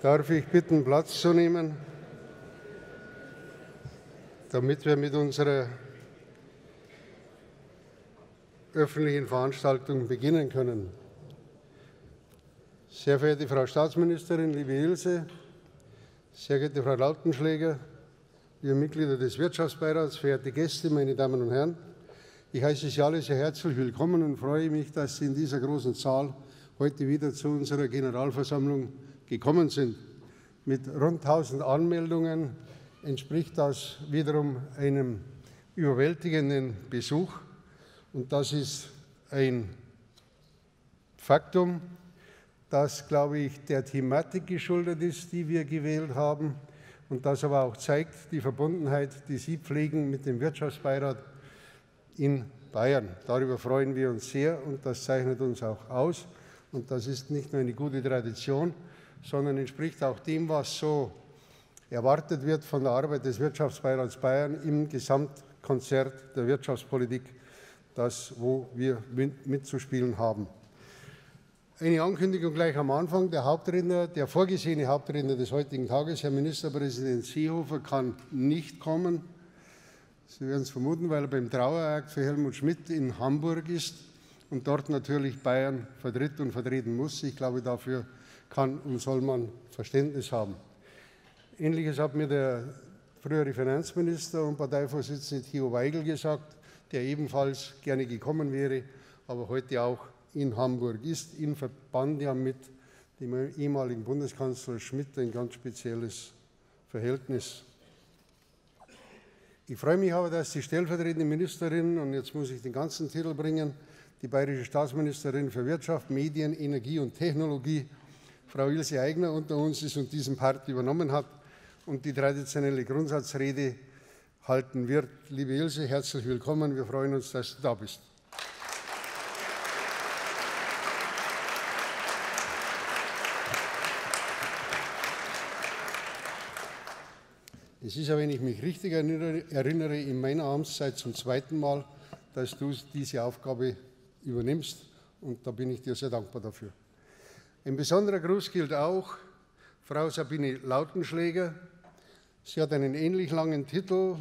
Darf ich bitten, Platz zu nehmen, damit wir mit unserer öffentlichen Veranstaltung beginnen können. Sehr verehrte Frau Staatsministerin, liebe Ilse, sehr geehrte Frau Lautenschläger, liebe Mitglieder des Wirtschaftsbeirats, verehrte Gäste, meine Damen und Herren, ich heiße Sie alle sehr herzlich willkommen und freue mich, dass Sie in dieser großen Zahl heute wieder zu unserer Generalversammlung gekommen sind. Mit rund 1000 Anmeldungen entspricht das wiederum einem überwältigenden Besuch. Und das ist ein Faktum, das, glaube ich, der Thematik geschuldet ist, die wir gewählt haben und das aber auch zeigt die Verbundenheit, die Sie pflegen mit dem Wirtschaftsbeirat in Bayern. Darüber freuen wir uns sehr und das zeichnet uns auch aus. Und das ist nicht nur eine gute Tradition, sondern entspricht auch dem, was so erwartet wird von der Arbeit des Wirtschaftsbeirats Bayern im Gesamtkonzert der Wirtschaftspolitik, das, wo wir mitzuspielen haben. Eine Ankündigung gleich am Anfang. Der Hauptredner, der vorgesehene Hauptredner des heutigen Tages, Herr Ministerpräsident Seehofer, kann nicht kommen. Sie werden es vermuten, weil er beim Trauerakt für Helmut Schmidt in Hamburg ist und dort natürlich Bayern vertritt und vertreten muss. Ich glaube, dafür kann und soll man Verständnis haben. Ähnliches hat mir der frühere Finanzminister und Parteivorsitzende Theo Weigel gesagt, der ebenfalls gerne gekommen wäre, aber heute auch in Hamburg ist, in Verband ja mit dem ehemaligen Bundeskanzler Schmidt ein ganz spezielles Verhältnis. Ich freue mich aber, dass die stellvertretende Ministerin, und jetzt muss ich den ganzen Titel bringen, die bayerische Staatsministerin für Wirtschaft, Medien, Energie und Technologie, Frau Ilse Eigner, unter uns ist und diesen Part übernommen hat und die traditionelle Grundsatzrede halten wird. Liebe Ilse, herzlich willkommen. Wir freuen uns, dass du da bist. Es ist ja, wenn ich mich richtig erinnere, in meiner Amtszeit zum zweiten Mal, dass du diese Aufgabe übernimmst. Und da bin ich dir sehr dankbar dafür. Ein besonderer Gruß gilt auch Frau Sabine Lautenschläger. Sie hat einen ähnlich langen Titel,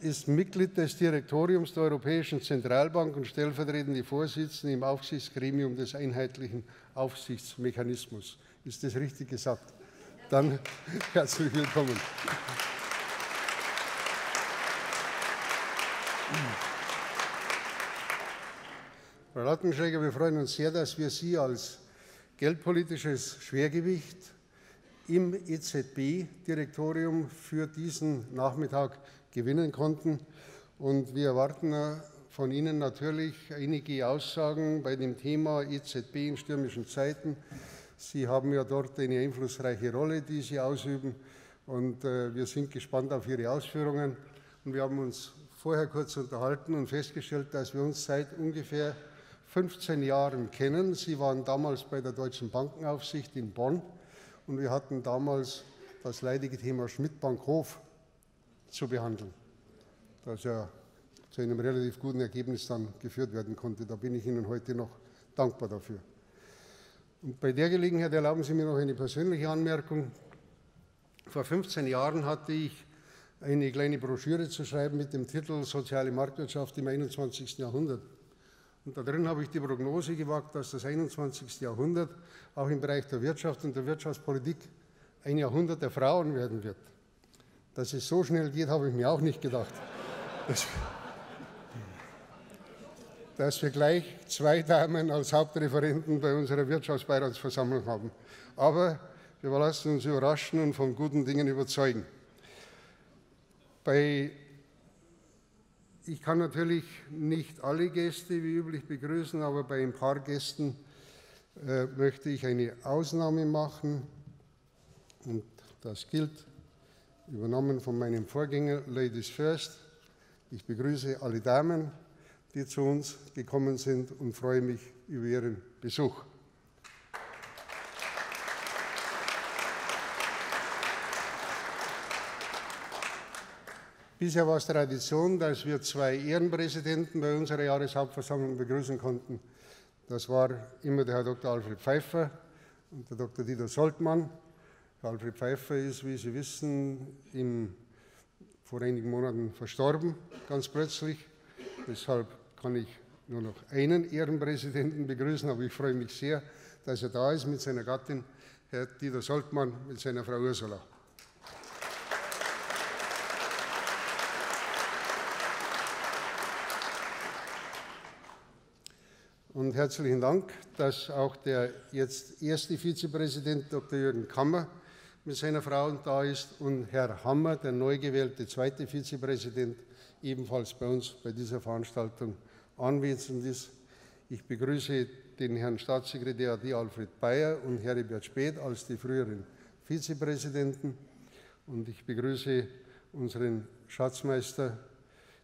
ist Mitglied des Direktoriums der Europäischen Zentralbank und stellvertretende Vorsitzende im Aufsichtsgremium des einheitlichen Aufsichtsmechanismus. Ist das richtig gesagt? Dann herzlich willkommen. Frau Lattenschläger, wir freuen uns sehr, dass wir Sie als geldpolitisches Schwergewicht im EZB-Direktorium für diesen Nachmittag gewinnen konnten. Und wir erwarten von Ihnen natürlich einige Aussagen bei dem Thema EZB in stürmischen Zeiten. Sie haben ja dort eine einflussreiche Rolle, die Sie ausüben. Und äh, wir sind gespannt auf Ihre Ausführungen. Und wir haben uns vorher kurz unterhalten und festgestellt, dass wir uns seit ungefähr 15 Jahren kennen. Sie waren damals bei der Deutschen Bankenaufsicht in Bonn und wir hatten damals das leidige Thema Schmidt-Bankhof zu behandeln, das ja zu einem relativ guten Ergebnis dann geführt werden konnte. Da bin ich Ihnen heute noch dankbar dafür. Und bei der Gelegenheit erlauben Sie mir noch eine persönliche Anmerkung. Vor 15 Jahren hatte ich eine kleine Broschüre zu schreiben mit dem Titel Soziale Marktwirtschaft im 21. Jahrhundert. Und da drin habe ich die Prognose gewagt, dass das 21. Jahrhundert auch im Bereich der Wirtschaft und der Wirtschaftspolitik ein Jahrhundert der Frauen werden wird. Dass es so schnell geht, habe ich mir auch nicht gedacht. Das, dass wir gleich zwei Damen als Hauptreferenten bei unserer Wirtschaftsbeiratsversammlung haben. Aber wir lassen uns überraschen und von guten Dingen überzeugen. Bei ich kann natürlich nicht alle Gäste wie üblich begrüßen, aber bei ein paar Gästen äh, möchte ich eine Ausnahme machen. Und das gilt, übernommen von meinem Vorgänger, Ladies First. Ich begrüße alle Damen, die zu uns gekommen sind und freue mich über Ihren Besuch. Bisher war es Tradition, dass wir zwei Ehrenpräsidenten bei unserer Jahreshauptversammlung begrüßen konnten. Das war immer der Herr Dr. Alfred Pfeiffer, und der Dr. Dieter Soltmann. Alfred Pfeiffer ist, wie Sie wissen, im, vor einigen Monaten verstorben, ganz plötzlich. Deshalb kann ich nur noch einen Ehrenpräsidenten begrüßen, aber ich freue mich sehr, dass er da ist mit seiner Gattin, Herr Dieter Soltmann, mit seiner Frau Ursula. Und herzlichen Dank, dass auch der jetzt erste Vizepräsident Dr. Jürgen Kammer mit seiner Frau da ist und Herr Hammer, der neu gewählte zweite Vizepräsident, ebenfalls bei uns bei dieser Veranstaltung anwesend ist. Ich begrüße den Herrn Staatssekretär AD Alfred Bayer und Heribert Speth als die früheren Vizepräsidenten. Und ich begrüße unseren Schatzmeister,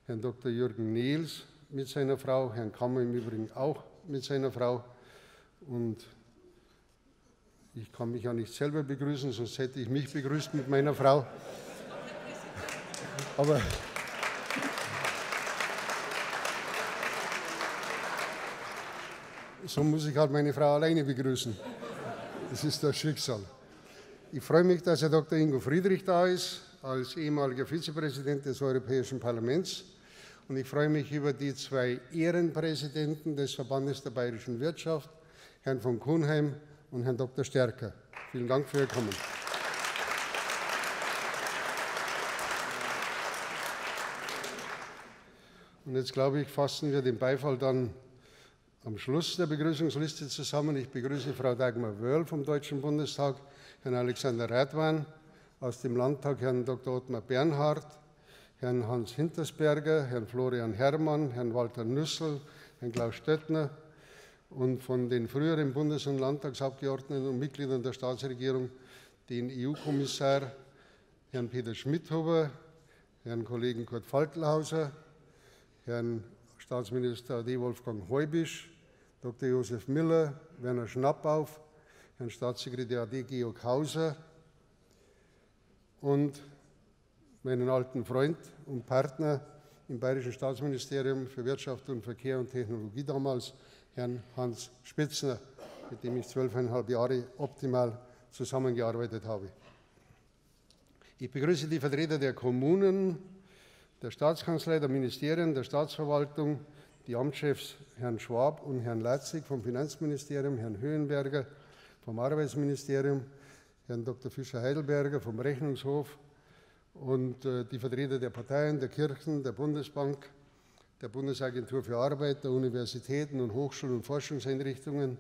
Herrn Dr. Jürgen Niels, mit seiner Frau, Herrn Kammer im Übrigen auch mit seiner Frau. Und ich kann mich ja nicht selber begrüßen, sonst hätte ich mich begrüßt mit meiner Frau. Aber so muss ich halt meine Frau alleine begrüßen. Das ist das Schicksal. Ich freue mich, dass Herr Dr. Ingo Friedrich da ist, als ehemaliger Vizepräsident des Europäischen Parlaments. Und ich freue mich über die zwei Ehrenpräsidenten des Verbandes der bayerischen Wirtschaft, Herrn von Kuhnheim und Herrn Dr. Stärker. Vielen Dank für Ihr Kommen. Und jetzt glaube ich, fassen wir den Beifall dann am Schluss der Begrüßungsliste zusammen. Ich begrüße Frau Dagmar Wörl vom Deutschen Bundestag, Herrn Alexander Radwan aus dem Landtag, Herrn Dr. Ottmar Bernhard, Herrn Hans Hintersberger, Herrn Florian Herrmann, Herrn Walter Nüssel, Herrn Klaus Stöttner und von den früheren Bundes- und Landtagsabgeordneten und Mitgliedern der Staatsregierung den EU-Kommissar Herrn Peter Schmidhuber, Herrn Kollegen Kurt Faltlhauser, Herrn Staatsminister AD Wolfgang Heubisch, Dr. Josef Miller, Werner Schnappauf, Herrn Staatssekretär AD Georg Hauser und meinen alten Freund und Partner im Bayerischen Staatsministerium für Wirtschaft und Verkehr und Technologie damals, Herrn Hans Spitzner, mit dem ich zwölfeinhalb Jahre optimal zusammengearbeitet habe. Ich begrüße die Vertreter der Kommunen, der Staatskanzlei, der Ministerien, der Staatsverwaltung, die Amtschefs Herrn Schwab und Herrn Leitzig vom Finanzministerium, Herrn Höhenberger vom Arbeitsministerium, Herrn Dr. Fischer-Heidelberger vom Rechnungshof, und äh, die Vertreter der Parteien, der Kirchen, der Bundesbank, der Bundesagentur für Arbeit, der Universitäten und Hochschulen und Forschungseinrichtungen,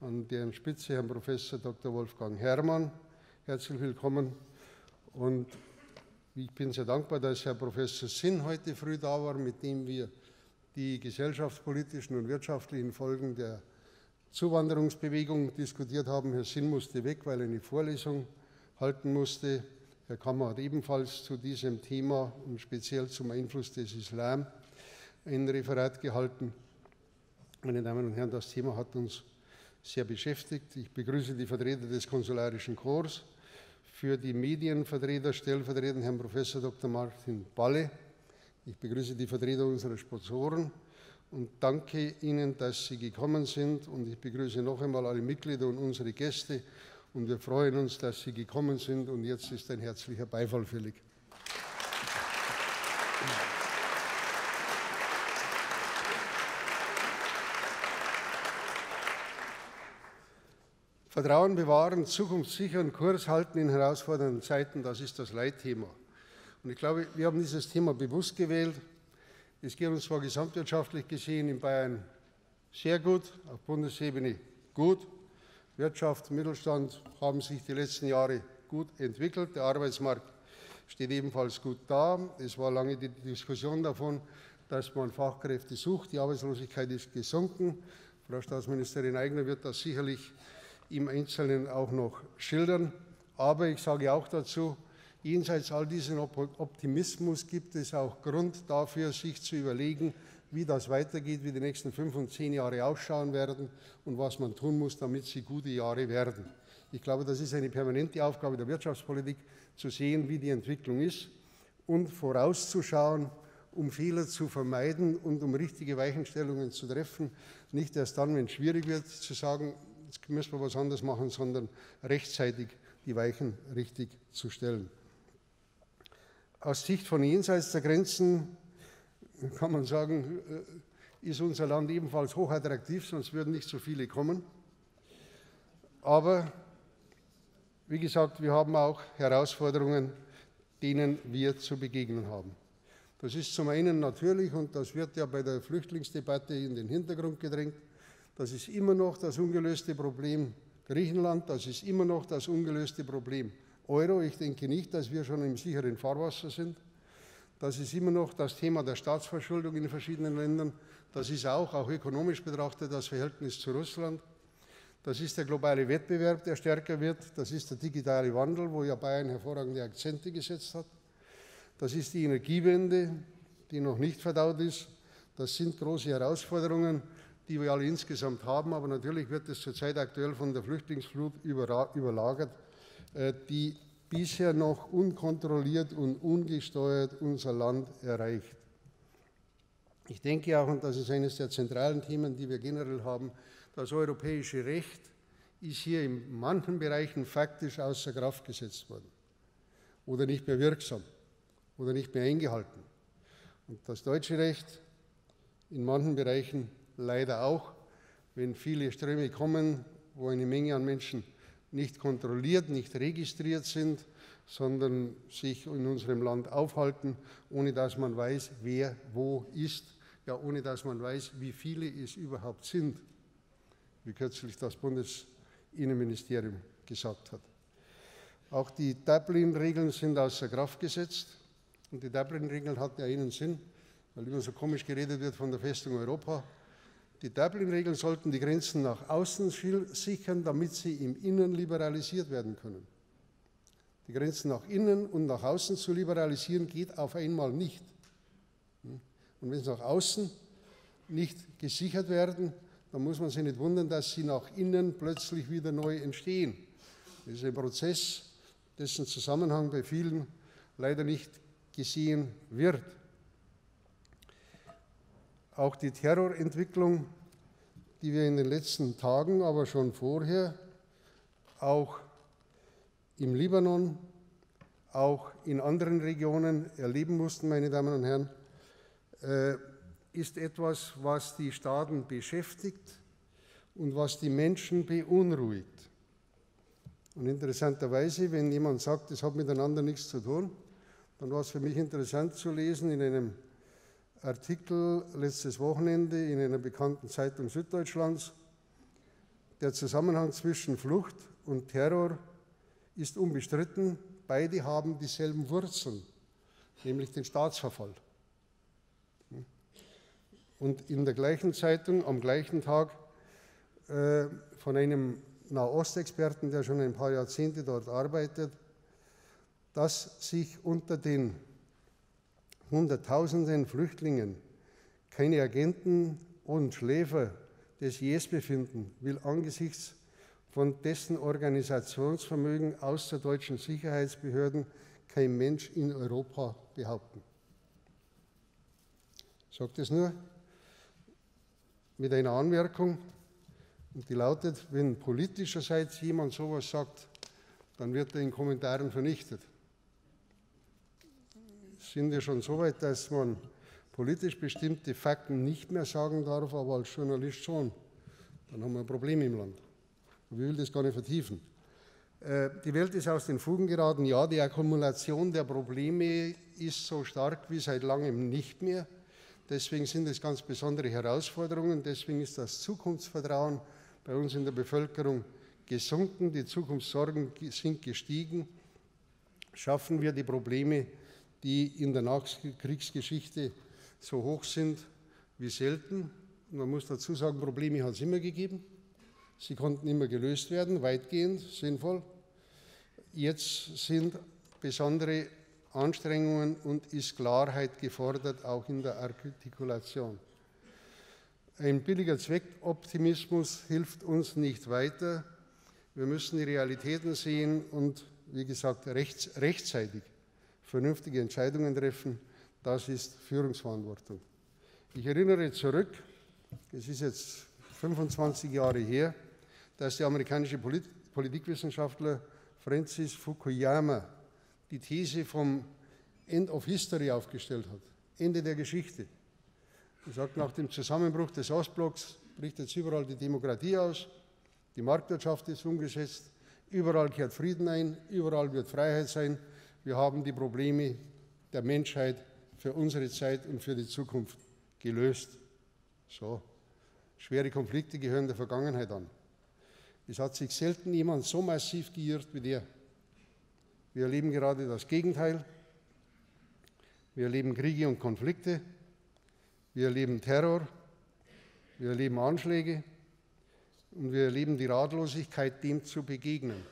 an deren Spitze Herrn Professor Dr. Wolfgang Herrmann. Herzlich willkommen. Und ich bin sehr dankbar, dass Herr Professor Sinn heute früh da war, mit dem wir die gesellschaftspolitischen und wirtschaftlichen Folgen der Zuwanderungsbewegung diskutiert haben. Herr Sinn musste weg, weil er eine Vorlesung halten musste. Herr Kammer hat ebenfalls zu diesem Thema und speziell zum Einfluss des Islam ein Referat gehalten. Meine Damen und Herren, das Thema hat uns sehr beschäftigt. Ich begrüße die Vertreter des Konsularischen Korps. Für die Medienvertreter stellvertretend Herrn Prof. Dr. Martin Balle. Ich begrüße die Vertreter unserer Sponsoren und danke Ihnen, dass Sie gekommen sind. Und ich begrüße noch einmal alle Mitglieder und unsere Gäste und wir freuen uns, dass Sie gekommen sind und jetzt ist ein herzlicher Beifall fällig. Vertrauen bewahren, zukunftssicheren Kurs halten in herausfordernden Zeiten, das ist das Leitthema. Und ich glaube, wir haben dieses Thema bewusst gewählt. Es geht uns zwar gesamtwirtschaftlich gesehen in Bayern sehr gut, auf Bundesebene gut, Wirtschaft, Mittelstand haben sich die letzten Jahre gut entwickelt. Der Arbeitsmarkt steht ebenfalls gut da. Es war lange die Diskussion davon, dass man Fachkräfte sucht. Die Arbeitslosigkeit ist gesunken. Frau Staatsministerin Eigner wird das sicherlich im Einzelnen auch noch schildern. Aber ich sage auch dazu, jenseits all diesen Optimismus gibt es auch Grund dafür, sich zu überlegen, wie das weitergeht, wie die nächsten fünf und zehn Jahre ausschauen werden und was man tun muss, damit sie gute Jahre werden. Ich glaube, das ist eine permanente Aufgabe der Wirtschaftspolitik, zu sehen, wie die Entwicklung ist und vorauszuschauen, um Fehler zu vermeiden und um richtige Weichenstellungen zu treffen. Nicht erst dann, wenn es schwierig wird, zu sagen, jetzt müssen wir was anderes machen, sondern rechtzeitig die Weichen richtig zu stellen. Aus Sicht von jenseits der Grenzen kann man sagen, äh, ist unser Land ebenfalls hochattraktiv, sonst würden nicht so viele kommen. Aber wie gesagt, wir haben auch Herausforderungen, denen wir zu begegnen haben. Das ist zum einen natürlich, und das wird ja bei der Flüchtlingsdebatte in den Hintergrund gedrängt, das ist immer noch das ungelöste Problem Griechenland, das ist immer noch das ungelöste Problem Euro. Ich denke nicht, dass wir schon im sicheren Fahrwasser sind. Das ist immer noch das Thema der Staatsverschuldung in verschiedenen Ländern. Das ist auch, auch ökonomisch betrachtet, das Verhältnis zu Russland. Das ist der globale Wettbewerb, der stärker wird. Das ist der digitale Wandel, wo ja Bayern hervorragende Akzente gesetzt hat. Das ist die Energiewende, die noch nicht verdaut ist. Das sind große Herausforderungen, die wir alle insgesamt haben. Aber natürlich wird es zurzeit aktuell von der Flüchtlingsflut überlagert, äh, die bisher noch unkontrolliert und ungesteuert unser Land erreicht. Ich denke auch, und das ist eines der zentralen Themen, die wir generell haben, das europäische Recht ist hier in manchen Bereichen faktisch außer Kraft gesetzt worden oder nicht mehr wirksam oder nicht mehr eingehalten. Und das deutsche Recht in manchen Bereichen leider auch, wenn viele Ströme kommen, wo eine Menge an Menschen nicht kontrolliert, nicht registriert sind, sondern sich in unserem Land aufhalten, ohne dass man weiß, wer wo ist, ja ohne dass man weiß, wie viele es überhaupt sind, wie kürzlich das Bundesinnenministerium gesagt hat. Auch die Dublin-Regeln sind außer Kraft gesetzt. Und die Dublin-Regeln hatten ja einen Sinn, weil immer so komisch geredet wird von der Festung Europa. Die Dublin-Regeln sollten die Grenzen nach außen sichern, damit sie im Innen liberalisiert werden können. Die Grenzen nach innen und nach außen zu liberalisieren geht auf einmal nicht. Und wenn sie nach außen nicht gesichert werden, dann muss man sich nicht wundern, dass sie nach innen plötzlich wieder neu entstehen. Das ist ein Prozess, dessen Zusammenhang bei vielen leider nicht gesehen wird. Auch die Terrorentwicklung, die wir in den letzten Tagen, aber schon vorher, auch im Libanon, auch in anderen Regionen erleben mussten, meine Damen und Herren, äh, ist etwas, was die Staaten beschäftigt und was die Menschen beunruhigt. Und interessanterweise, wenn jemand sagt, das hat miteinander nichts zu tun, dann war es für mich interessant zu lesen in einem Artikel letztes Wochenende in einer bekannten Zeitung Süddeutschlands. Der Zusammenhang zwischen Flucht und Terror ist unbestritten. Beide haben dieselben Wurzeln, nämlich den Staatsverfall. Und in der gleichen Zeitung am gleichen Tag äh, von einem Nahostexperten, der schon ein paar Jahrzehnte dort arbeitet, dass sich unter den Hunderttausenden Flüchtlingen keine Agenten und Schläfer des IS befinden, will angesichts von dessen Organisationsvermögen aus der deutschen Sicherheitsbehörden kein Mensch in Europa behaupten. Ich sage das nur mit einer Anmerkung, und die lautet, wenn politischerseits jemand sowas sagt, dann wird er in Kommentaren vernichtet sind wir schon so weit, dass man politisch bestimmte Fakten nicht mehr sagen darf, aber als Journalist schon. Dann haben wir ein Problem im Land. Wir will das gar nicht vertiefen. Äh, die Welt ist aus den Fugen geraten. Ja, die Akkumulation der Probleme ist so stark wie seit langem nicht mehr. Deswegen sind es ganz besondere Herausforderungen. Deswegen ist das Zukunftsvertrauen bei uns in der Bevölkerung gesunken. Die Zukunftssorgen sind gestiegen. Schaffen wir die Probleme die in der Nachkriegsgeschichte so hoch sind wie selten. Man muss dazu sagen, Probleme hat es immer gegeben. Sie konnten immer gelöst werden, weitgehend sinnvoll. Jetzt sind besondere Anstrengungen und ist Klarheit gefordert, auch in der Artikulation. Ein billiger Zweckoptimismus hilft uns nicht weiter. Wir müssen die Realitäten sehen und, wie gesagt, rechts, rechtzeitig vernünftige Entscheidungen treffen. Das ist Führungsverantwortung. Ich erinnere zurück, es ist jetzt 25 Jahre her, dass der amerikanische Polit Politikwissenschaftler Francis Fukuyama die These vom End of History aufgestellt hat, Ende der Geschichte. Er sagt, nach dem Zusammenbruch des Ostblocks bricht jetzt überall die Demokratie aus, die Marktwirtschaft ist umgesetzt, überall kehrt Frieden ein, überall wird Freiheit sein. Wir haben die Probleme der Menschheit für unsere Zeit und für die Zukunft gelöst. So, schwere Konflikte gehören der Vergangenheit an. Es hat sich selten jemand so massiv geirrt wie der. Wir erleben gerade das Gegenteil. Wir erleben Kriege und Konflikte. Wir erleben Terror. Wir erleben Anschläge. Und wir erleben die Ratlosigkeit, dem zu begegnen.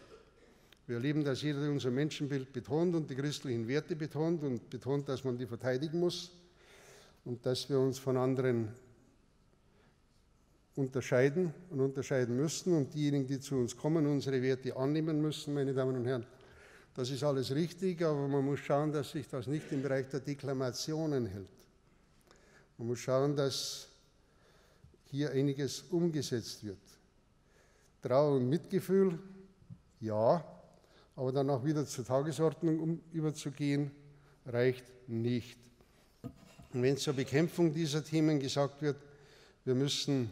Wir erleben, dass jeder unser Menschenbild betont und die christlichen Werte betont und betont, dass man die verteidigen muss und dass wir uns von anderen unterscheiden und unterscheiden müssen und diejenigen, die zu uns kommen, unsere Werte annehmen müssen, meine Damen und Herren. Das ist alles richtig, aber man muss schauen, dass sich das nicht im Bereich der Deklamationen hält. Man muss schauen, dass hier einiges umgesetzt wird. Trauer und Mitgefühl, ja, aber dann auch wieder zur Tagesordnung um, überzugehen, reicht nicht. Und wenn zur Bekämpfung dieser Themen gesagt wird, wir müssen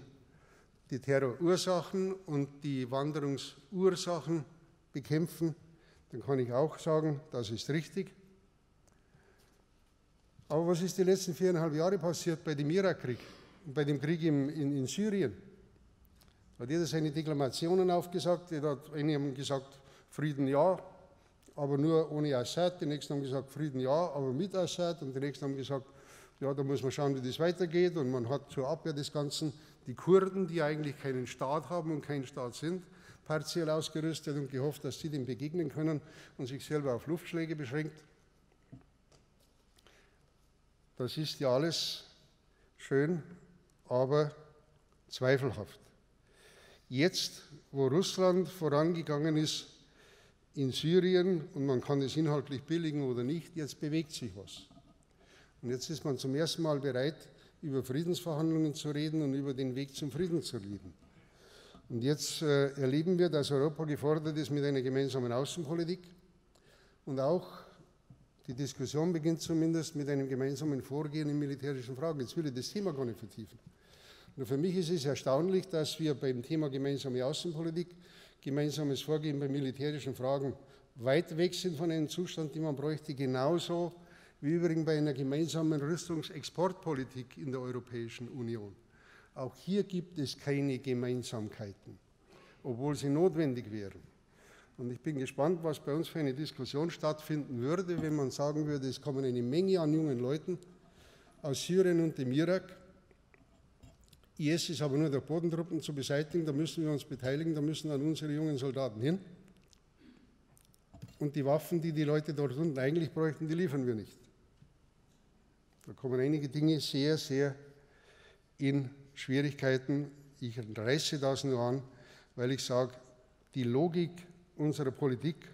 die Terrorursachen und die Wanderungsursachen bekämpfen, dann kann ich auch sagen, das ist richtig. Aber was ist die letzten viereinhalb Jahre passiert bei dem Irakkrieg und bei dem Krieg in, in, in Syrien? Da hat jeder seine Deklamationen aufgesagt. einige haben gesagt, Frieden ja, aber nur ohne Assad. Die nächsten haben gesagt, Frieden ja, aber mit Assad. Und die nächsten haben gesagt, ja, da muss man schauen, wie das weitergeht. Und man hat zur Abwehr des Ganzen die Kurden, die eigentlich keinen Staat haben und kein Staat sind, partiell ausgerüstet und gehofft, dass sie dem begegnen können und sich selber auf Luftschläge beschränkt. Das ist ja alles schön, aber zweifelhaft. Jetzt, wo Russland vorangegangen ist in Syrien, und man kann es inhaltlich billigen oder nicht, jetzt bewegt sich was. Und jetzt ist man zum ersten Mal bereit, über Friedensverhandlungen zu reden und über den Weg zum Frieden zu reden. Und jetzt äh, erleben wir, dass Europa gefordert ist mit einer gemeinsamen Außenpolitik und auch die Diskussion beginnt zumindest mit einem gemeinsamen Vorgehen in militärischen Fragen. Jetzt will ich das Thema gar nicht vertiefen. Nur für mich ist es erstaunlich, dass wir beim Thema gemeinsame Außenpolitik, gemeinsames Vorgehen bei militärischen Fragen weit weg sind von einem Zustand, den man bräuchte, genauso wie übrigens bei einer gemeinsamen Rüstungsexportpolitik in der Europäischen Union. Auch hier gibt es keine Gemeinsamkeiten, obwohl sie notwendig wären. Und ich bin gespannt, was bei uns für eine Diskussion stattfinden würde, wenn man sagen würde, es kommen eine Menge an jungen Leuten aus Syrien und dem Irak. IS ist aber nur der Bodentruppen zu beseitigen, da müssen wir uns beteiligen, da müssen dann unsere jungen Soldaten hin. Und die Waffen, die die Leute dort unten eigentlich bräuchten, die liefern wir nicht. Da kommen einige Dinge sehr, sehr in Schwierigkeiten. Ich reiße das nur an, weil ich sage, die Logik unserer Politik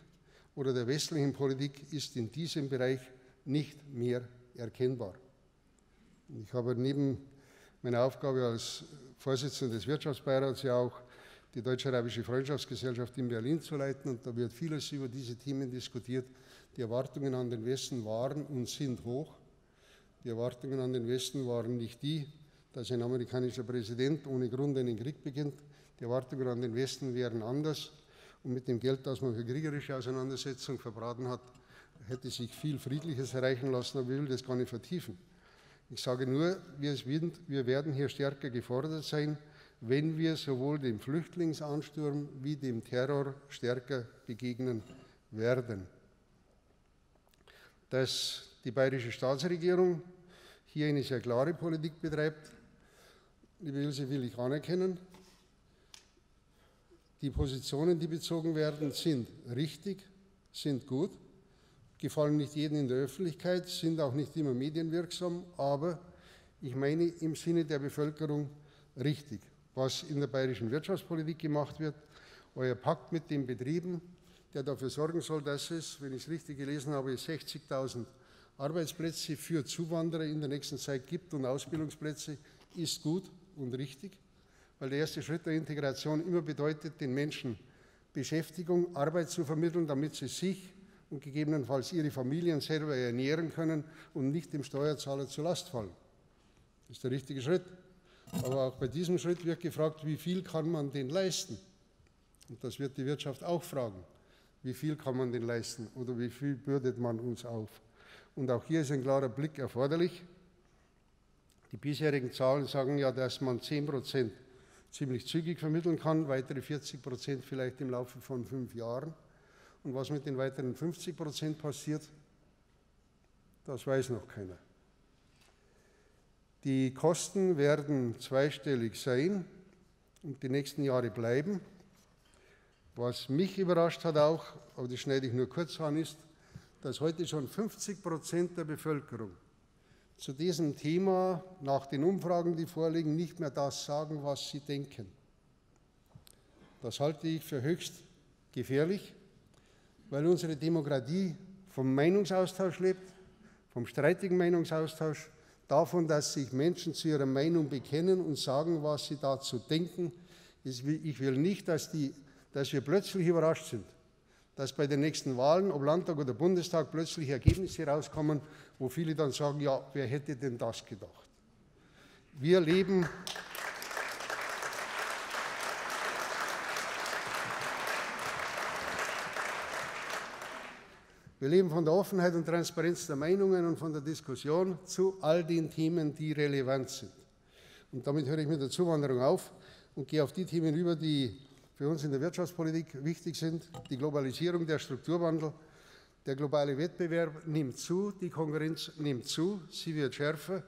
oder der westlichen Politik ist in diesem Bereich nicht mehr erkennbar. Ich habe neben meiner Aufgabe als Vorsitzender des Wirtschaftsbeirats ja auch die Deutsch-Arabische Freundschaftsgesellschaft in Berlin zu leiten und da wird vieles über diese Themen diskutiert. Die Erwartungen an den Westen waren und sind hoch. Die Erwartungen an den Westen waren nicht die, dass ein amerikanischer Präsident ohne Grund einen Krieg beginnt. Die Erwartungen an den Westen wären anders. Und mit dem Geld, das man für kriegerische Auseinandersetzung verbraten hat, hätte sich viel Friedliches erreichen lassen, aber ich will das gar nicht vertiefen. Ich sage nur, wir werden hier stärker gefordert sein, wenn wir sowohl dem Flüchtlingsansturm wie dem Terror stärker begegnen werden. Dass die bayerische Staatsregierung hier eine sehr klare Politik betreibt. Liebe Ilse, will ich anerkennen. Die Positionen, die bezogen werden, sind richtig, sind gut, gefallen nicht jedem in der Öffentlichkeit, sind auch nicht immer medienwirksam, aber ich meine im Sinne der Bevölkerung richtig. Was in der bayerischen Wirtschaftspolitik gemacht wird, euer Pakt mit den Betrieben, der dafür sorgen soll, dass es, wenn ich es richtig gelesen habe, 60.000 Arbeitsplätze für Zuwanderer in der nächsten Zeit gibt und Ausbildungsplätze, ist gut und richtig, weil der erste Schritt der Integration immer bedeutet, den Menschen Beschäftigung, Arbeit zu vermitteln, damit sie sich gegebenenfalls ihre Familien selber ernähren können und nicht dem Steuerzahler zur Last fallen. Das ist der richtige Schritt. Aber auch bei diesem Schritt wird gefragt, wie viel kann man denn leisten? Und das wird die Wirtschaft auch fragen. Wie viel kann man denn leisten oder wie viel bürdet man uns auf? Und auch hier ist ein klarer Blick erforderlich. Die bisherigen Zahlen sagen ja, dass man 10 Prozent ziemlich zügig vermitteln kann, weitere 40 Prozent vielleicht im Laufe von fünf Jahren. Und was mit den weiteren 50 Prozent passiert, das weiß noch keiner. Die Kosten werden zweistellig sein und die nächsten Jahre bleiben. Was mich überrascht hat auch, aber das schneide ich nur kurz an, ist, dass heute schon 50 Prozent der Bevölkerung zu diesem Thema nach den Umfragen, die vorliegen, nicht mehr das sagen, was sie denken. Das halte ich für höchst gefährlich, weil unsere Demokratie vom Meinungsaustausch lebt, vom streitigen Meinungsaustausch, davon, dass sich Menschen zu ihrer Meinung bekennen und sagen, was sie dazu denken. Ich will nicht, dass, die, dass wir plötzlich überrascht sind, dass bei den nächsten Wahlen, ob Landtag oder Bundestag, plötzlich Ergebnisse rauskommen, wo viele dann sagen, ja, wer hätte denn das gedacht? Wir leben Wir leben von der Offenheit und Transparenz der Meinungen und von der Diskussion zu all den Themen, die relevant sind. Und damit höre ich mit der Zuwanderung auf und gehe auf die Themen über, die für uns in der Wirtschaftspolitik wichtig sind. Die Globalisierung, der Strukturwandel, der globale Wettbewerb nimmt zu, die Konkurrenz nimmt zu, sie wird schärfer.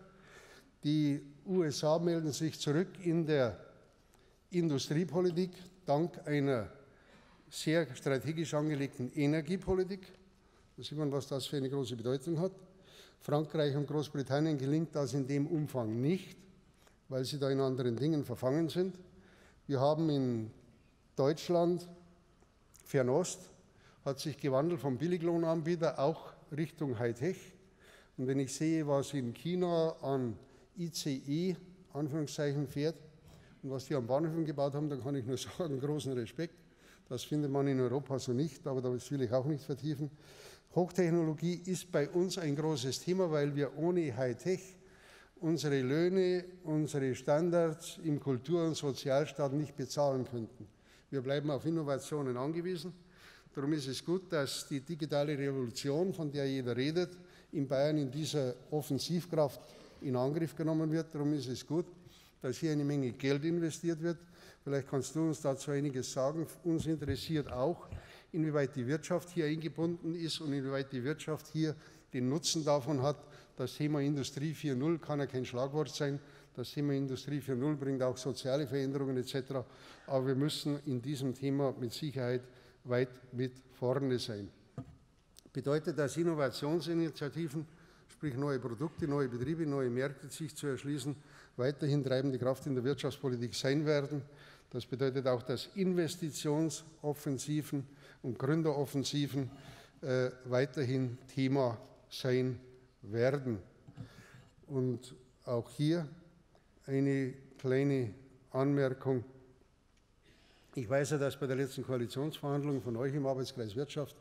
Die USA melden sich zurück in der Industriepolitik dank einer sehr strategisch angelegten Energiepolitik. Da sieht man, was das für eine große Bedeutung hat. Frankreich und Großbritannien gelingt das in dem Umfang nicht, weil sie da in anderen Dingen verfangen sind. Wir haben in Deutschland Fernost, hat sich gewandelt vom Billiglohnanbieter auch Richtung Hightech. Und wenn ich sehe, was in China an ICE Anführungszeichen fährt und was die am Bahnhöfen gebaut haben, dann kann ich nur sagen, großen Respekt. Das findet man in Europa so nicht, aber das will ich auch nicht vertiefen. Hochtechnologie ist bei uns ein großes Thema, weil wir ohne Hightech unsere Löhne, unsere Standards im Kultur- und Sozialstaat nicht bezahlen könnten. Wir bleiben auf Innovationen angewiesen. Darum ist es gut, dass die digitale Revolution, von der jeder redet, in Bayern in dieser Offensivkraft in Angriff genommen wird. Darum ist es gut, dass hier eine Menge Geld investiert wird. Vielleicht kannst du uns dazu einiges sagen. Uns interessiert auch, inwieweit die Wirtschaft hier eingebunden ist und inwieweit die Wirtschaft hier den Nutzen davon hat. Das Thema Industrie 4.0 kann ja kein Schlagwort sein. Das Thema Industrie 4.0 bringt auch soziale Veränderungen etc. Aber wir müssen in diesem Thema mit Sicherheit weit mit vorne sein. Bedeutet das Innovationsinitiativen, sprich neue Produkte, neue Betriebe, neue Märkte sich zu erschließen, weiterhin treibende Kraft in der Wirtschaftspolitik sein werden. Das bedeutet auch, dass Investitionsoffensiven und Gründeroffensiven äh, weiterhin Thema sein werden. Und auch hier eine kleine Anmerkung. Ich weiß ja, dass bei der letzten Koalitionsverhandlung von euch im Arbeitskreis Wirtschaft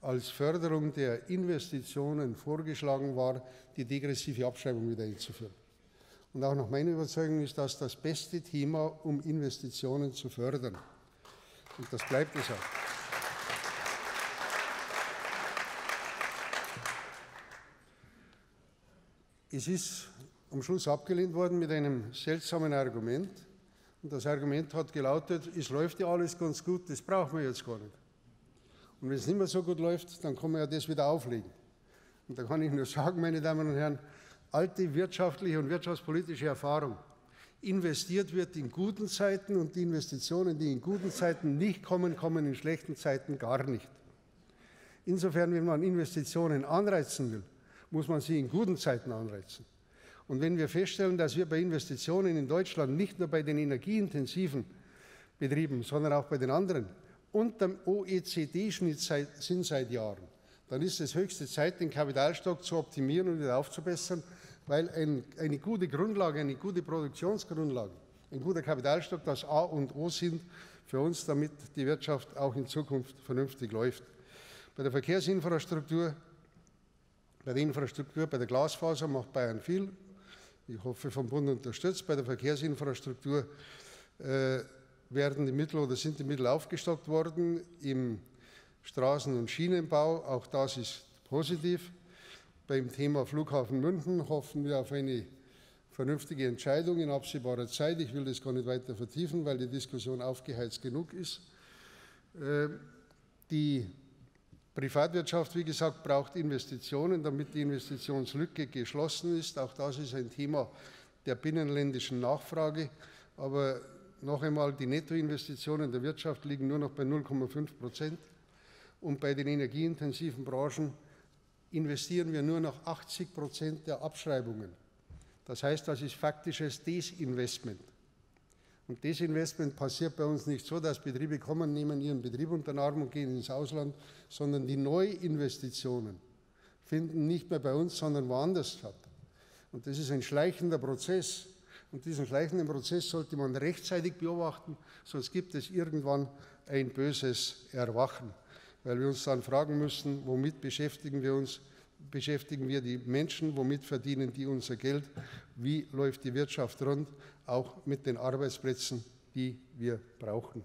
als Förderung der Investitionen vorgeschlagen war, die degressive Abschreibung wieder einzuführen. Und auch nach meiner Überzeugung ist das das beste Thema, um Investitionen zu fördern. Und das bleibt es auch. Es ist am Schluss abgelehnt worden mit einem seltsamen Argument. Und das Argument hat gelautet, es läuft ja alles ganz gut, das brauchen wir jetzt gar nicht. Und wenn es nicht mehr so gut läuft, dann kann man ja das wieder auflegen. Und da kann ich nur sagen, meine Damen und Herren, alte wirtschaftliche und wirtschaftspolitische Erfahrung. Investiert wird in guten Zeiten und die Investitionen, die in guten Zeiten nicht kommen, kommen in schlechten Zeiten gar nicht. Insofern, wenn man Investitionen anreizen will, muss man sie in guten Zeiten anreizen. Und wenn wir feststellen, dass wir bei Investitionen in Deutschland nicht nur bei den energieintensiven Betrieben, sondern auch bei den anderen unter dem OECD-Schnitt sind seit Jahren, dann ist es höchste Zeit, den Kapitalstock zu optimieren und wieder aufzubessern, weil ein, eine gute Grundlage, eine gute Produktionsgrundlage ein guter Kapitalstock, das A und O sind für uns, damit die Wirtschaft auch in Zukunft vernünftig läuft. Bei der Verkehrsinfrastruktur, bei der Infrastruktur, bei der Glasfaser macht Bayern viel. Ich hoffe, vom Bund unterstützt. Bei der Verkehrsinfrastruktur äh, werden die Mittel oder sind die Mittel aufgestockt worden im Straßen- und Schienenbau. Auch das ist positiv. Beim Thema Flughafen München hoffen wir auf eine vernünftige Entscheidung in absehbarer Zeit. Ich will das gar nicht weiter vertiefen, weil die Diskussion aufgeheizt genug ist. Äh, die Privatwirtschaft, wie gesagt, braucht Investitionen, damit die Investitionslücke geschlossen ist. Auch das ist ein Thema der binnenländischen Nachfrage. Aber noch einmal, die Nettoinvestitionen der Wirtschaft liegen nur noch bei 0,5 Prozent. Und bei den energieintensiven Branchen investieren wir nur noch 80 Prozent der Abschreibungen. Das heißt, das ist faktisches Desinvestment. Und Desinvestment passiert bei uns nicht so, dass Betriebe kommen, nehmen ihren Betrieb unter den Arm und gehen ins Ausland, sondern die Neuinvestitionen finden nicht mehr bei uns, sondern woanders statt. Und das ist ein schleichender Prozess. Und diesen schleichenden Prozess sollte man rechtzeitig beobachten, sonst gibt es irgendwann ein böses Erwachen, weil wir uns dann fragen müssen, womit beschäftigen wir uns, beschäftigen wir die Menschen, womit verdienen die unser Geld, wie läuft die Wirtschaft rund, auch mit den Arbeitsplätzen, die wir brauchen.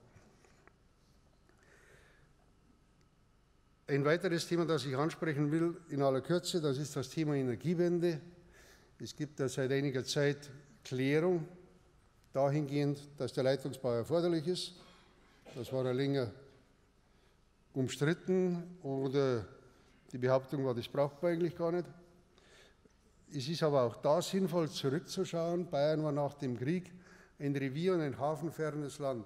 Ein weiteres Thema, das ich ansprechen will in aller Kürze, das ist das Thema Energiewende. Es gibt da seit einiger Zeit Klärung dahingehend, dass der Leitungsbau erforderlich ist. Das war ja länger umstritten oder die Behauptung war, das braucht man eigentlich gar nicht. Es ist aber auch da sinnvoll, zurückzuschauen. Bayern war nach dem Krieg ein Revier und ein hafenfernes Land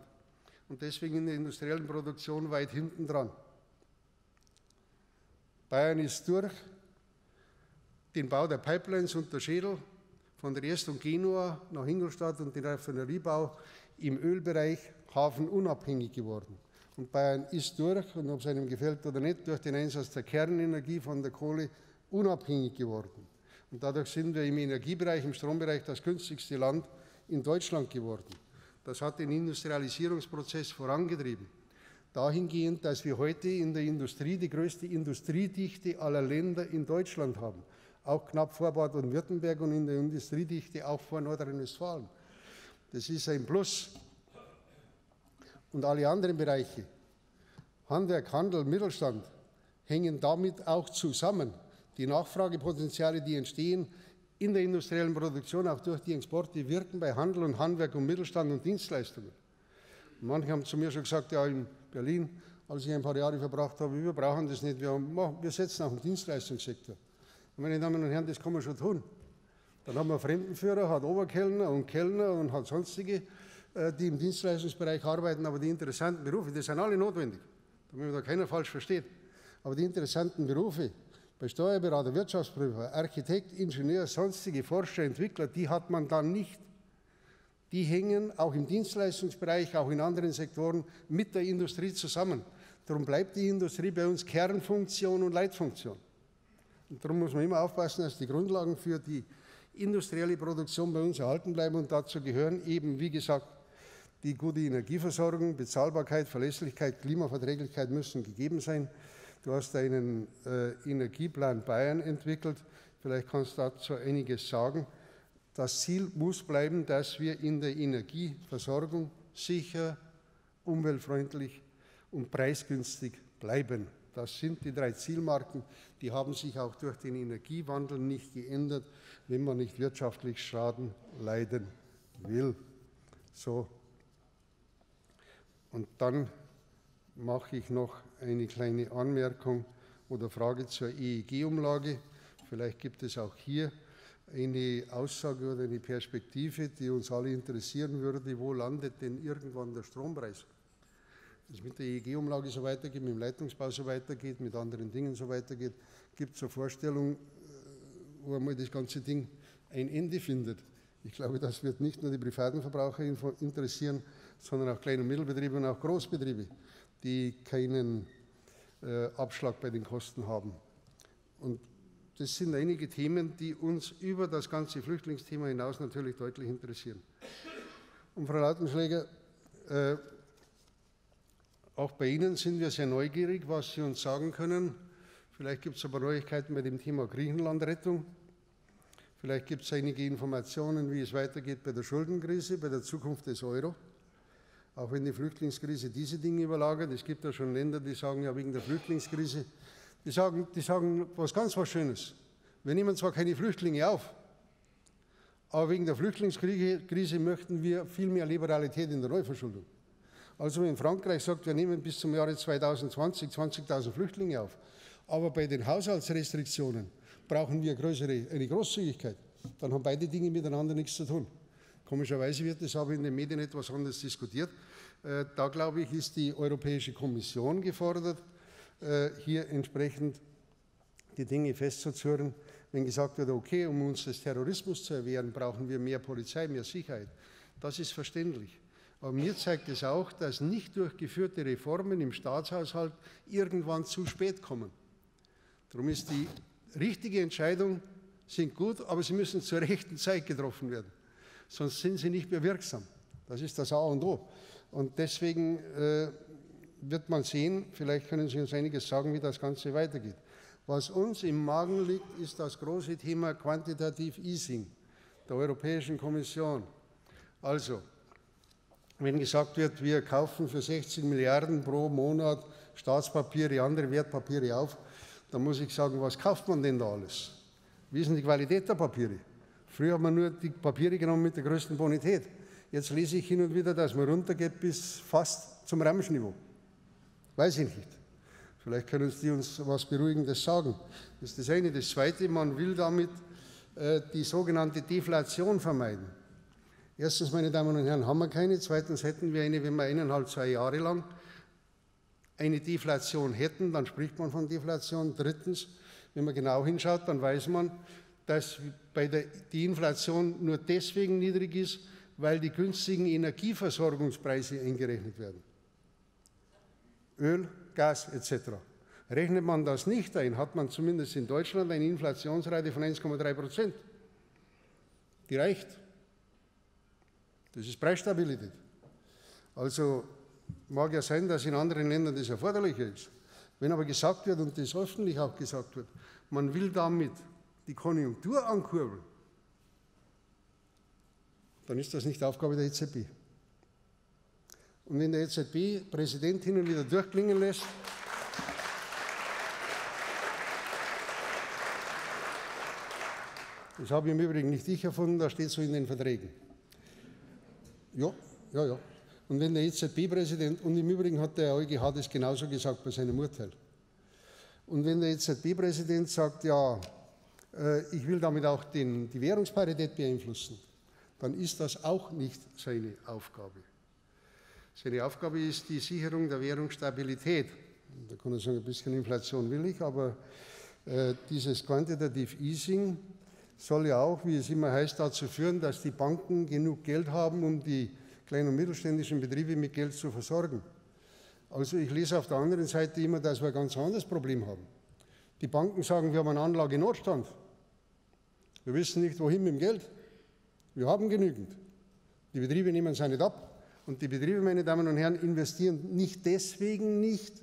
und deswegen in der industriellen Produktion weit hinten dran. Bayern ist durch den Bau der Pipelines unter Schädel von Triest und Genua nach Ingolstadt und den Raffineriebau im Ölbereich hafenunabhängig geworden. Und Bayern ist durch, und ob es einem gefällt oder nicht, durch den Einsatz der Kernenergie von der Kohle unabhängig geworden. Und dadurch sind wir im Energiebereich, im Strombereich das günstigste Land in Deutschland geworden. Das hat den Industrialisierungsprozess vorangetrieben. Dahingehend, dass wir heute in der Industrie die größte Industriedichte aller Länder in Deutschland haben. Auch knapp vor Baden-Württemberg und in der Industriedichte auch vor Nordrhein-Westfalen. Das ist ein Plus und alle anderen Bereiche, Handwerk, Handel, Mittelstand, hängen damit auch zusammen. Die Nachfragepotenziale, die entstehen in der industriellen Produktion, auch durch die Exporte, wirken bei Handel und Handwerk und Mittelstand und Dienstleistungen. Manche haben zu mir schon gesagt, ja, in Berlin, als ich ein paar Jahre verbracht habe, wir brauchen das nicht, wir, haben, wir setzen auch einen Dienstleistungssektor. Und meine Damen und Herren, das kann man schon tun. Dann haben wir Fremdenführer, hat Oberkellner und Kellner und hat sonstige die im Dienstleistungsbereich arbeiten, aber die interessanten Berufe, die sind alle notwendig, damit da keiner falsch versteht. Aber die interessanten Berufe, bei Steuerberater, Wirtschaftsprüfer, Architekt, Ingenieur, sonstige Forscher, Entwickler, die hat man dann nicht. Die hängen auch im Dienstleistungsbereich, auch in anderen Sektoren mit der Industrie zusammen. Darum bleibt die Industrie bei uns Kernfunktion und Leitfunktion. Und darum muss man immer aufpassen, dass die Grundlagen für die industrielle Produktion bei uns erhalten bleiben. Und dazu gehören eben, wie gesagt, die gute Energieversorgung, Bezahlbarkeit, Verlässlichkeit, Klimaverträglichkeit müssen gegeben sein. Du hast einen äh, Energieplan Bayern entwickelt. Vielleicht kannst du dazu einiges sagen. Das Ziel muss bleiben, dass wir in der Energieversorgung sicher, umweltfreundlich und preisgünstig bleiben. Das sind die drei Zielmarken, die haben sich auch durch den Energiewandel nicht geändert, wenn man nicht wirtschaftlich Schaden leiden will. So und dann mache ich noch eine kleine Anmerkung oder Frage zur EEG-Umlage. Vielleicht gibt es auch hier eine Aussage oder eine Perspektive, die uns alle interessieren würde. Wo landet denn irgendwann der Strompreis? Wenn es mit der EEG-Umlage so weitergeht, mit dem Leitungsbau so weitergeht, mit anderen Dingen so weitergeht, gibt es eine Vorstellung, äh, wo einmal das ganze Ding ein Ende findet. Ich glaube, das wird nicht nur die privaten Verbraucher interessieren, sondern auch Klein- und Mittelbetriebe und auch Großbetriebe, die keinen äh, Abschlag bei den Kosten haben. Und das sind einige Themen, die uns über das ganze Flüchtlingsthema hinaus natürlich deutlich interessieren. Und Frau Lautenschläger, äh, auch bei Ihnen sind wir sehr neugierig, was Sie uns sagen können. Vielleicht gibt es aber Neuigkeiten bei dem Thema Griechenlandrettung. Vielleicht gibt es einige Informationen, wie es weitergeht bei der Schuldenkrise, bei der Zukunft des Euro. Auch wenn die Flüchtlingskrise diese Dinge überlagert. Es gibt ja schon Länder, die sagen ja wegen der Flüchtlingskrise, die sagen, die sagen was ganz was Schönes. Wir nehmen zwar keine Flüchtlinge auf, aber wegen der Flüchtlingskrise möchten wir viel mehr Liberalität in der Neuverschuldung. Also wenn Frankreich sagt, wir nehmen bis zum Jahre 2020 20.000 Flüchtlinge auf, aber bei den Haushaltsrestriktionen brauchen wir größere, eine Großzügigkeit, dann haben beide Dinge miteinander nichts zu tun. Komischerweise wird das aber in den Medien etwas anders diskutiert. Äh, da, glaube ich, ist die Europäische Kommission gefordert, äh, hier entsprechend die Dinge festzuzurren. Wenn gesagt wird, okay, um uns des Terrorismus zu erwehren, brauchen wir mehr Polizei, mehr Sicherheit. Das ist verständlich. Aber mir zeigt es auch, dass nicht durchgeführte Reformen im Staatshaushalt irgendwann zu spät kommen. Darum ist die richtige Entscheidung, sind gut, aber sie müssen zur rechten Zeit getroffen werden. Sonst sind sie nicht mehr wirksam. Das ist das A und O. Und deswegen äh, wird man sehen, vielleicht können Sie uns einiges sagen, wie das Ganze weitergeht. Was uns im Magen liegt, ist das große Thema Quantitative Easing der Europäischen Kommission. Also, wenn gesagt wird, wir kaufen für 16 Milliarden pro Monat Staatspapiere, andere Wertpapiere auf, dann muss ich sagen, was kauft man denn da alles? Wie ist denn die Qualität der Papiere? Früher hat man nur die Papiere genommen mit der größten Bonität. Jetzt lese ich hin und wieder, dass man runtergeht bis fast zum Ramschniveau. Weiß ich nicht. Vielleicht können Sie uns was Beruhigendes sagen. Das ist das eine. Das zweite, man will damit äh, die sogenannte Deflation vermeiden. Erstens, meine Damen und Herren, haben wir keine. Zweitens hätten wir eine, wenn wir eineinhalb, zwei Jahre lang eine Deflation hätten, dann spricht man von Deflation. Drittens, wenn man genau hinschaut, dann weiß man, dass bei der, die Inflation nur deswegen niedrig ist, weil die günstigen Energieversorgungspreise eingerechnet werden. Öl, Gas etc. Rechnet man das nicht ein, hat man zumindest in Deutschland eine Inflationsrate von 1,3 Prozent. Die reicht. Das ist Preisstabilität. Also mag ja sein, dass in anderen Ländern das erforderlicher ist. Wenn aber gesagt wird, und das öffentlich auch gesagt wird, man will damit die Konjunktur ankurbeln, dann ist das nicht Aufgabe der EZB. Und wenn der EZB-Präsident hin und wieder durchklingen lässt, das habe ich im Übrigen nicht ich erfunden, da steht so in den Verträgen. Ja, ja, ja. Und wenn der EZB-Präsident, und im Übrigen hat der EuGH das genauso gesagt bei seinem Urteil, und wenn der EZB-Präsident sagt, ja, äh, ich will damit auch den, die Währungsparität beeinflussen, dann ist das auch nicht seine Aufgabe. Seine Aufgabe ist die Sicherung der Währungsstabilität. Da kann man sagen, ein bisschen Inflation will ich, aber äh, dieses Quantitative Easing soll ja auch, wie es immer heißt, dazu führen, dass die Banken genug Geld haben, um die kleinen und mittelständischen Betriebe mit Geld zu versorgen. Also ich lese auf der anderen Seite immer, dass wir ein ganz anderes Problem haben. Die Banken sagen, wir haben einen Anlagenotstand. Wir wissen nicht, wohin mit dem Geld. Wir haben genügend. Die Betriebe nehmen es nicht ab. Und die Betriebe, meine Damen und Herren, investieren nicht deswegen nicht,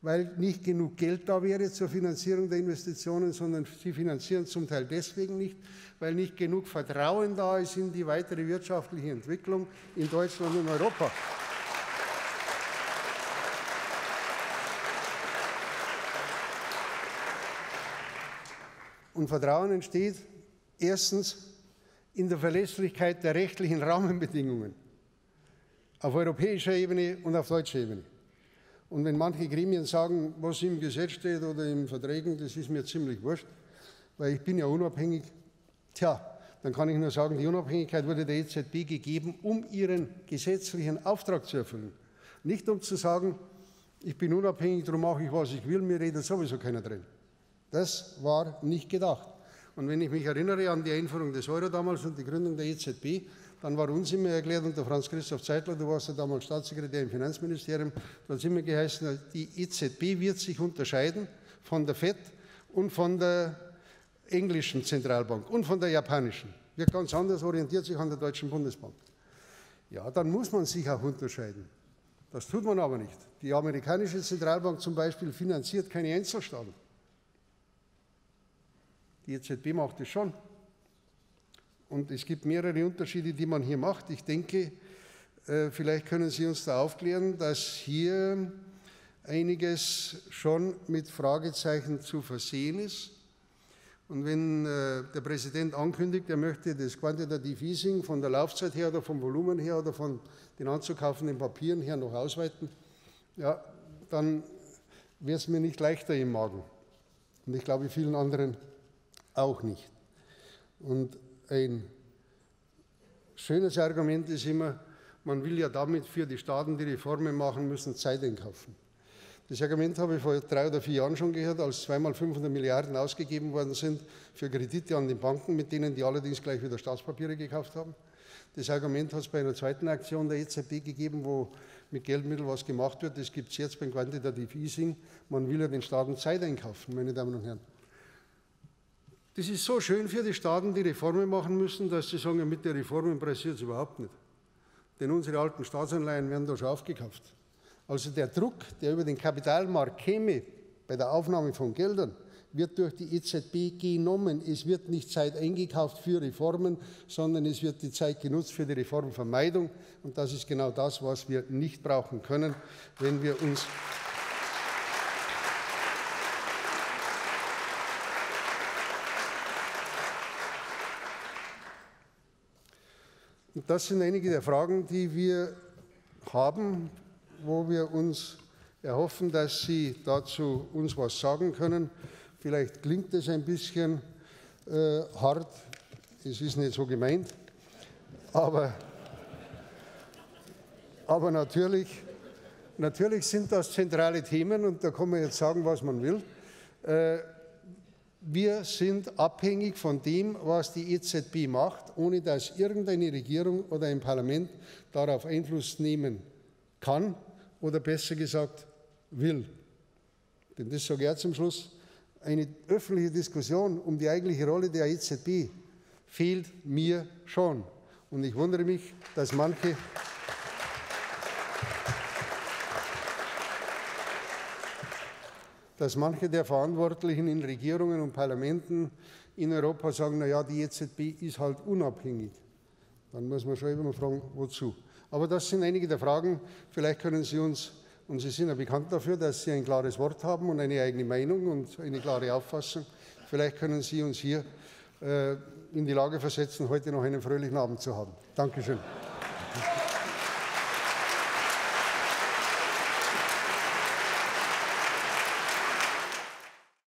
weil nicht genug Geld da wäre zur Finanzierung der Investitionen, sondern sie finanzieren zum Teil deswegen nicht, weil nicht genug Vertrauen da ist in die weitere wirtschaftliche Entwicklung in Deutschland und Europa. Und Vertrauen entsteht erstens in der Verlässlichkeit der rechtlichen Rahmenbedingungen auf europäischer Ebene und auf deutscher Ebene. Und wenn manche Gremien sagen, was im Gesetz steht oder in Verträgen, das ist mir ziemlich wurscht, weil ich bin ja unabhängig, tja, dann kann ich nur sagen, die Unabhängigkeit wurde der EZB gegeben, um ihren gesetzlichen Auftrag zu erfüllen. Nicht um zu sagen, ich bin unabhängig, darum mache ich, was ich will, mir redet sowieso keiner drin. Das war nicht gedacht. Und wenn ich mich erinnere an die Einführung des Euro damals und die Gründung der EZB, dann war uns immer erklärt, und der Franz Christoph Zeitler, du warst ja damals Staatssekretär im Finanzministerium, da hat es immer geheißen, die EZB wird sich unterscheiden von der FED und von der englischen Zentralbank und von der japanischen. Wird ganz anders, orientiert sich an der Deutschen Bundesbank. ja, dann muss man sich auch unterscheiden. Das tut man aber nicht. Die amerikanische Zentralbank zum Beispiel finanziert keine Einzelstaaten. Die EZB macht es schon. Und es gibt mehrere Unterschiede, die man hier macht. Ich denke, äh, vielleicht können Sie uns da aufklären, dass hier einiges schon mit Fragezeichen zu versehen ist. Und wenn äh, der Präsident ankündigt, er möchte das Quantitative Easing von der Laufzeit her oder vom Volumen her oder von den anzukaufenden Papieren her noch ausweiten, ja, dann wäre es mir nicht leichter im Magen. Und ich glaube vielen anderen auch nicht. Und ein schönes Argument ist immer, man will ja damit für die Staaten, die Reformen machen müssen, Zeit einkaufen. Das Argument habe ich vor drei oder vier Jahren schon gehört, als zweimal 500 Milliarden ausgegeben worden sind für Kredite an den Banken, mit denen die allerdings gleich wieder Staatspapiere gekauft haben. Das Argument hat es bei einer zweiten Aktion der EZB gegeben, wo mit Geldmitteln was gemacht wird. Das gibt es jetzt beim Quantitative Easing. Man will ja den Staaten Zeit einkaufen, meine Damen und Herren. Das ist so schön für die Staaten, die Reformen machen müssen, dass sie sagen, mit der Reformen passiert es überhaupt nicht. Denn unsere alten Staatsanleihen werden da schon aufgekauft. Also der Druck, der über den Kapitalmarkt käme bei der Aufnahme von Geldern, wird durch die EZB genommen. Es wird nicht Zeit eingekauft für Reformen, sondern es wird die Zeit genutzt für die Reformvermeidung. Und das ist genau das, was wir nicht brauchen können, wenn wir uns Und das sind einige der Fragen, die wir haben, wo wir uns erhoffen, dass Sie dazu uns was sagen können. Vielleicht klingt es ein bisschen äh, hart, es ist nicht so gemeint, aber, aber natürlich, natürlich sind das zentrale Themen und da kann man jetzt sagen, was man will. Äh, wir sind abhängig von dem, was die EZB macht, ohne dass irgendeine Regierung oder ein Parlament darauf Einfluss nehmen kann oder besser gesagt will. Denn das sage ich auch zum Schluss. Eine öffentliche Diskussion um die eigentliche Rolle der EZB fehlt mir schon. Und ich wundere mich, dass manche dass manche der Verantwortlichen in Regierungen und Parlamenten in Europa sagen, naja, die EZB ist halt unabhängig. Dann muss man schon immer fragen, wozu. Aber das sind einige der Fragen. Vielleicht können Sie uns, und Sie sind ja bekannt dafür, dass Sie ein klares Wort haben und eine eigene Meinung und eine klare Auffassung. Vielleicht können Sie uns hier äh, in die Lage versetzen, heute noch einen fröhlichen Abend zu haben. Dankeschön.